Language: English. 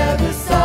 the saw.